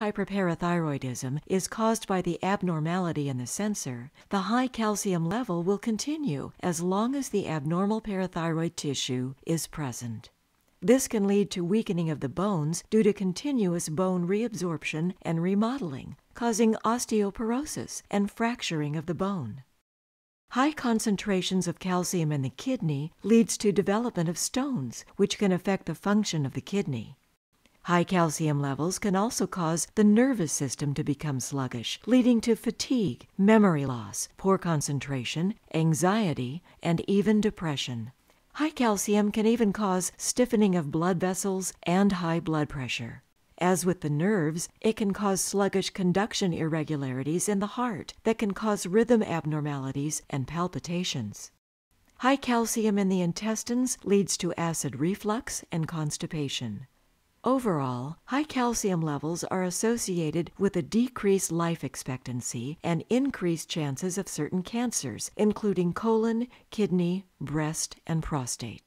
hyperparathyroidism is caused by the abnormality in the sensor, the high calcium level will continue as long as the abnormal parathyroid tissue is present. This can lead to weakening of the bones due to continuous bone reabsorption and remodeling, causing osteoporosis and fracturing of the bone. High concentrations of calcium in the kidney leads to development of stones, which can affect the function of the kidney. High calcium levels can also cause the nervous system to become sluggish, leading to fatigue, memory loss, poor concentration, anxiety, and even depression. High calcium can even cause stiffening of blood vessels and high blood pressure. As with the nerves, it can cause sluggish conduction irregularities in the heart that can cause rhythm abnormalities and palpitations. High calcium in the intestines leads to acid reflux and constipation. Overall, high calcium levels are associated with a decreased life expectancy and increased chances of certain cancers, including colon, kidney, breast, and prostate.